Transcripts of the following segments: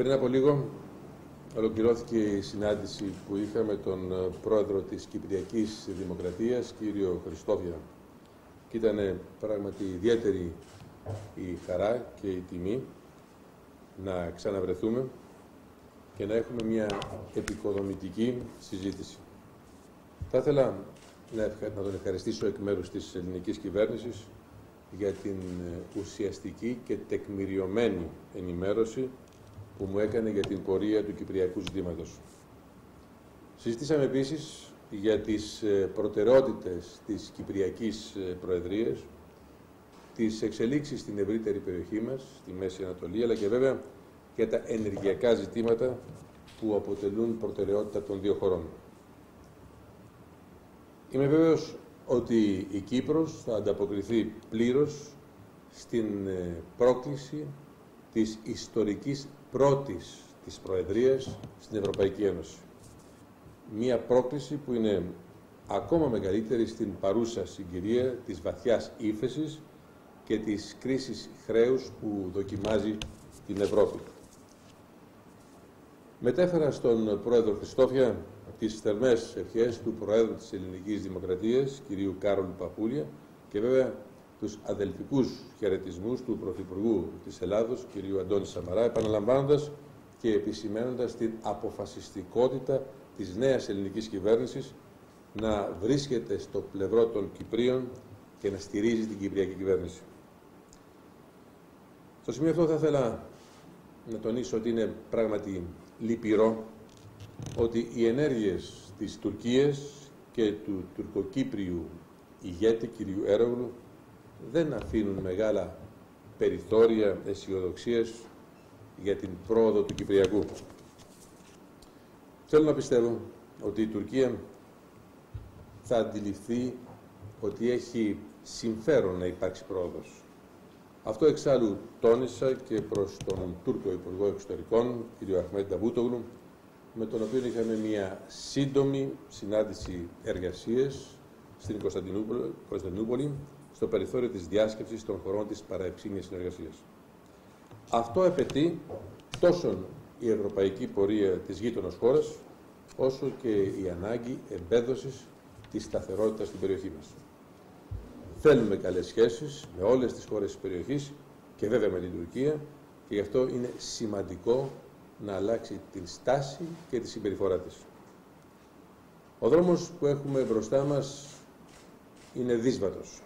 Πριν από λίγο ολοκληρώθηκε η συνάντηση που είχαμε τον ε, πρόεδρο της Κυπριακής Δημοκρατίας, κύριο Χριστόφια. Και ήταν πράγματι ιδιαίτερη η χαρά και η τιμή να ξαναβρεθούμε και να έχουμε μια επικοδομητική συζήτηση. Θα ήθελα να τον ευχαριστήσω εκ μέρους της ελληνικής κυβέρνησης για την ε, ουσιαστική και τεκμηριωμένη ενημέρωση που μου έκανε για την πορεία του Κυπριακού ζητήματος. Συζητήσαμε επίσης για τις ε, προτεραιότητες της Κυπριακής ε, Προεδρίας, τις εξελίξεις στην ευρύτερη περιοχή μας, στη Μέση Ανατολή, αλλά και βέβαια για τα ενεργειακά ζητήματα που αποτελούν προτεραιότητα των δύο χωρών. Είμαι βέβαιος ότι η Κύπρος θα ανταποκριθεί πλήρως στην ε, πρόκληση της ιστορικής πρώτης της Προεδρίας στην Ευρωπαϊκή Ένωση. Μία πρόκληση που είναι ακόμα μεγαλύτερη στην παρούσα συγκυρία της βαθιάς ύφεσης και της κρίσης χρέους που δοκιμάζει την Ευρώπη. Μετέφερα στον Πρόεδρο Χριστόφια τις θερμές ευχές του Προέδρου της Ελληνικής Δημοκρατίας, κυρίου Κάρολου Παπούλια, και βέβαια τους αδελφικούς χαιρετισμούς του Πρωθυπουργού της Ελλάδος, κυρίου Αντώνη Σαμαρά, επαναλαμβάνοντας και επισημένοντας την αποφασιστικότητα της νέας ελληνικής κυβέρνησης να βρίσκεται στο πλευρό των Κυπρίων και να στηρίζει την Κυπριακή κυβέρνηση. Στο σημείο αυτό θα ήθελα να τονίσω ότι είναι πράγματι λυπηρό ότι οι ενέργειες της Τουρκίας και του τουρκοκύπριου ηγέτη κ. Έρογλου δεν αφήνουν μεγάλα περιθώρια αισιοδοξία για την πρόοδο του Κυπριακού. Θέλω να πιστεύω ότι η Τουρκία θα αντιληφθεί ότι έχει συμφέρον να υπάρξει πρόοδος. Αυτό εξάλλου τόνισα και προς τον Τούρκο Υπουργό Εξωτερικών, κ. Αχμέτ Νταβούτογλου, με τον οποίο είχαμε μια σύντομη συνάντηση εργασίες στην Κωνσταντινούπολη, στο περιθώριο της διάσκεψης των χωρών της παραεψήνιας συνεργασίας. Αυτό απαιτεί τόσο η ευρωπαϊκή πορεία της γείτονος χώρας, όσο και η ανάγκη εμπέδωσης της σταθερότητας στην περιοχή μας. Θέλουμε καλές σχέσεις με όλες τις χώρες της περιοχής και βέβαια με την Τουρκία και γι' αυτό είναι σημαντικό να αλλάξει την στάση και τη συμπεριφορά της. Ο δρόμος που έχουμε μπροστά μας είναι δύσβατος.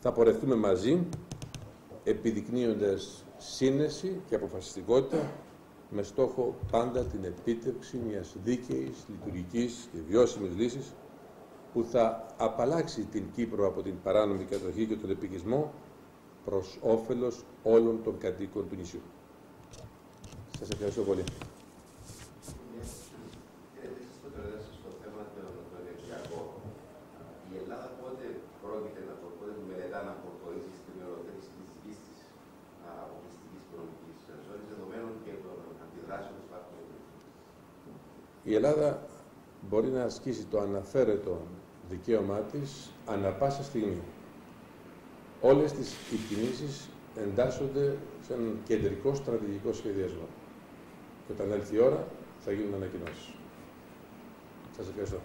Θα πορευτούμε μαζί, επιδεικνύοντας σύνεση και αποφασιστικότητα με στόχο πάντα την επίτευξη μιας δίκαιης, λειτουργικής και βιώσιμης λύσης που θα απαλλάξει την Κύπρο από την παράνομη κατοχή και τον επικισμό προς όφελος όλων των κατοίκων του νησιού. Σας ευχαριστώ πολύ. Η Ελλάδα πότε πρόκειται να πότε μελετά να προχωρήσει στην ολοκλήρωση της δική τη αποκλειστική οικονομικής ζώνη δεδομένων και των αντιδράσεων του υπάρχουν. Η Ελλάδα μπορεί να ασκήσει το αναφέρετο δικαίωμά της ανα πάσα στιγμή. Όλες τις οι κινήσεις εντάσσονται σε έναν κεντρικό στρατηγικό σχεδιασμό. Και όταν έλθει η ώρα θα γίνουν ανακοινώσεις. Σας ευχαριστώ.